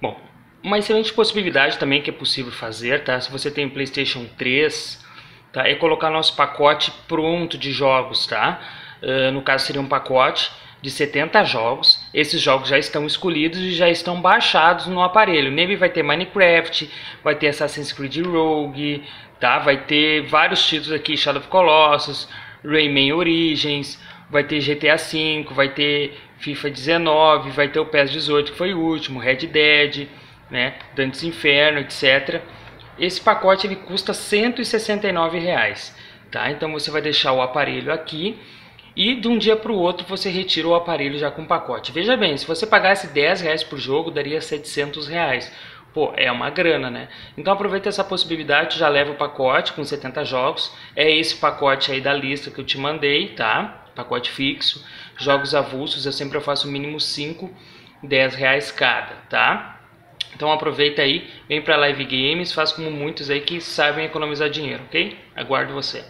Bom, uma excelente possibilidade também que é possível fazer, tá? Se você tem PlayStation 3, tá? É colocar nosso pacote pronto de jogos, tá? Uh, no caso seria um pacote de 70 jogos. Esses jogos já estão escolhidos e já estão baixados no aparelho. Nele vai ter Minecraft, vai ter Assassin's Creed Rogue, tá? Vai ter vários títulos aqui, Shadow of Colossus, Rayman Origins, vai ter GTA V, vai ter FIFA 19, vai ter o PES 18 que foi o último, Red Dead, né? Dantes Inferno, etc. Esse pacote ele custa 169 reais, tá? Então você vai deixar o aparelho aqui e de um dia para o outro você retira o aparelho já com o pacote. Veja bem, se você pagasse 10 reais por jogo, daria 700 reais. Pô, é uma grana, né? Então aproveita essa possibilidade, já leva o pacote com 70 jogos. É esse pacote aí da lista que eu te mandei, tá? Pacote fixo. Jogos avulsos, eu sempre faço mínimo 5, 10 reais cada, tá? Então aproveita aí, vem para Live Games, faz como muitos aí que sabem economizar dinheiro, ok? Aguardo você.